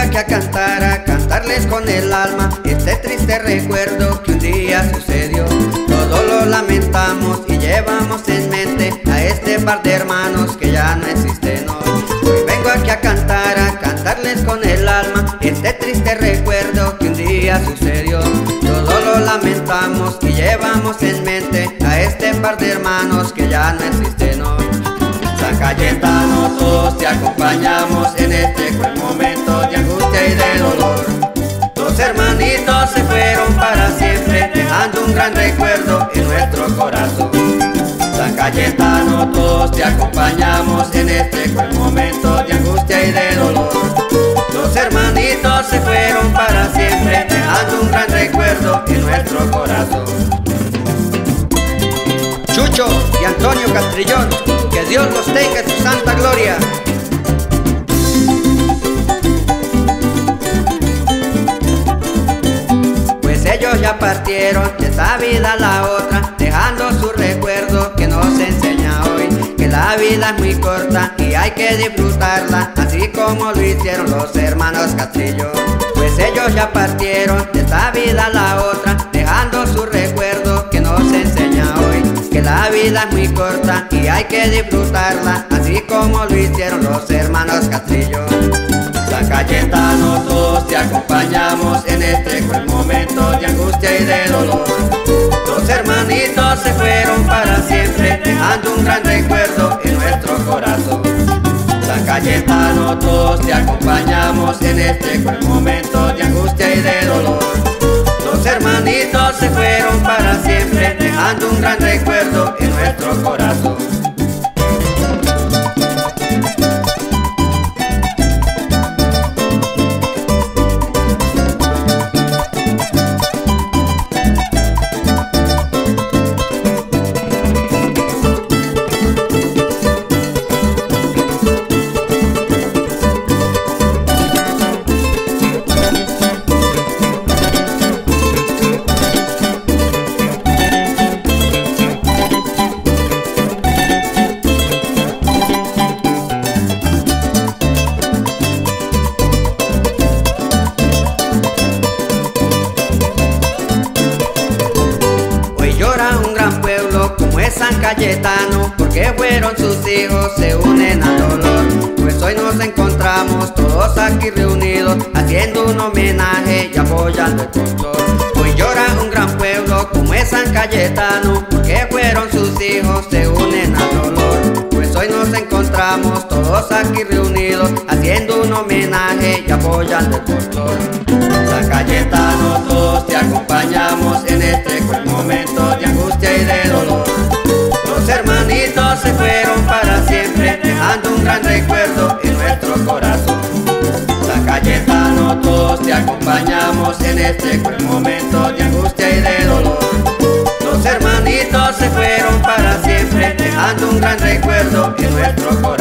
vengo aquí a cantar, a cantarles con el alma este triste recuerdo que un día sucedió. Todo lo lamentamos y llevamos en mente a este par de hermanos que ya no existen hoy. Hoy vengo aquí a cantar, a cantarles con el alma este triste recuerdo que un día sucedió. Todo lo lamentamos y llevamos en mente a este par de hermanos que ya no existen hoy. San Cayetano, todos te acompañamos en este cruel momento y de dolor. Dos hermanitos se fueron para siempre, dejando un gran recuerdo en nuestro corazón. San Cayetano, todos te acompañamos en este cruel momento de angustia y de dolor. Dos hermanitos se fueron para siempre, dejando un gran recuerdo en nuestro corazón. Chucho y Antonio Castrillón, que Dios los tenga en su santa gloria. Partieron de esta vida a la otra, dejando su recuerdo que nos enseña hoy que la vida es muy corta y hay que disfrutarla, así como lo hicieron los hermanos Castrillo. Pues ellos ya partieron de esta vida a la otra, dejando su recuerdo que nos enseña hoy que la vida es muy corta y hay que disfrutarla, así como lo hicieron los hermanos Castrillo. San Cayetano, todos te acompañamos Cayetano, todos te acompañamos en este cruel momento de angustia y de dolor. Dos hermanitos se fueron para siempre, dejando un gran recuerdo Cayetano Porque fueron sus hijos, se unen al dolor. Pues hoy nos encontramos todos aquí reunidos Haciendo un homenaje y apoyando el folclor Hoy llora un gran pueblo como es San Cayetano Porque fueron sus hijos, se unen al dolor. Pues hoy nos encontramos todos aquí reunidos Haciendo un homenaje y apoyando el folclor para siempre, dejando un gran recuerdo en nuestro corazón. San Cayetano, todos te acompañamos en este momento de angustia y de dolor. Los hermanitos se fueron para siempre, dejando un gran recuerdo en nuestro corazón.